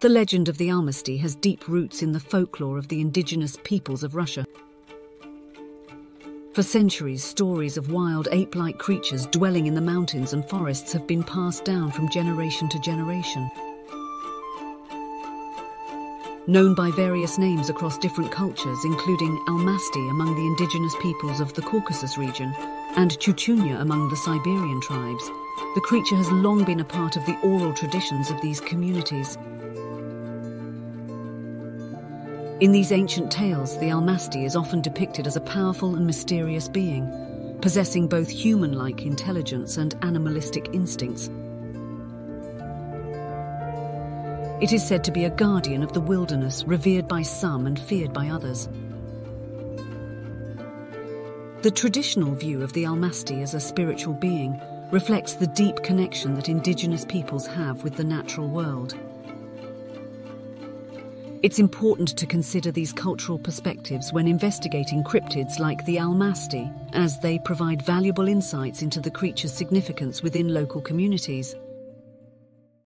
The legend of the Almasty has deep roots in the folklore of the indigenous peoples of Russia. For centuries, stories of wild ape-like creatures dwelling in the mountains and forests have been passed down from generation to generation. Known by various names across different cultures, including Almasty among the indigenous peoples of the Caucasus region and Chuchunya among the Siberian tribes, the creature has long been a part of the oral traditions of these communities. In these ancient tales, the Almasty is often depicted as a powerful and mysterious being, possessing both human-like intelligence and animalistic instincts. It is said to be a guardian of the wilderness, revered by some and feared by others. The traditional view of the Almasty as a spiritual being reflects the deep connection that indigenous peoples have with the natural world. It's important to consider these cultural perspectives when investigating cryptids like the Almasty, as they provide valuable insights into the creature's significance within local communities.